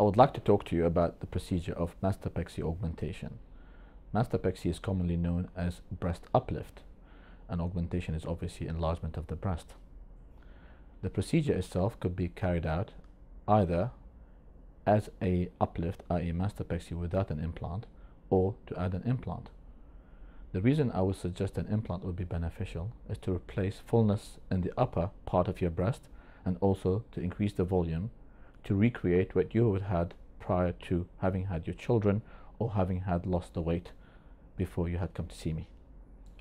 I would like to talk to you about the procedure of mastopexy augmentation. Mastopexy is commonly known as breast uplift, and augmentation is obviously enlargement of the breast. The procedure itself could be carried out either as a uplift, i.e. mastopexy without an implant, or to add an implant. The reason I would suggest an implant would be beneficial is to replace fullness in the upper part of your breast and also to increase the volume to recreate what you would had prior to having had your children or having had lost the weight before you had come to see me.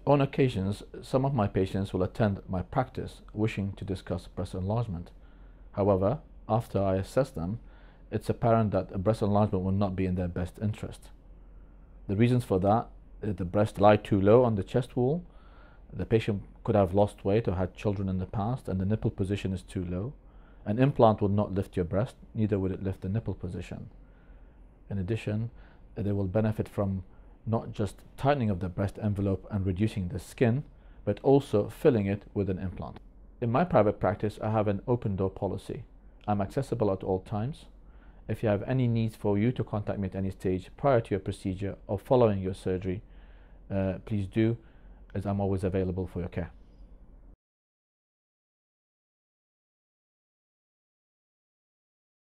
On occasions, some of my patients will attend my practice wishing to discuss breast enlargement. However, after I assess them, it's apparent that a breast enlargement will not be in their best interest. The reasons for that is the breast lie too low on the chest wall, the patient could have lost weight or had children in the past, and the nipple position is too low. An implant will not lift your breast, neither would it lift the nipple position. In addition, they will benefit from not just tightening of the breast envelope and reducing the skin, but also filling it with an implant. In my private practice, I have an open door policy. I'm accessible at all times. If you have any needs for you to contact me at any stage prior to your procedure or following your surgery, uh, please do, as I'm always available for your care.